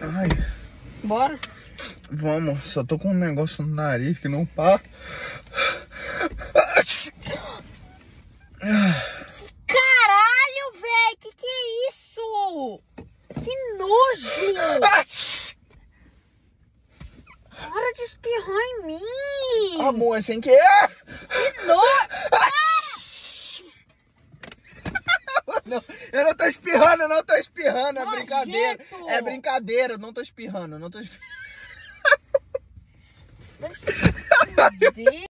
Ai. Bora? Vamos, só tô com um negócio no nariz que não para. Caralho, velho, que que é isso? Que nojo! Para de espirrar em mim! Amor, é sem querer! Não, eu não tô espirrando, eu não tô espirrando, é Nojento. brincadeira. É brincadeira, eu não tô espirrando, não tô espirrando. Meu Deus!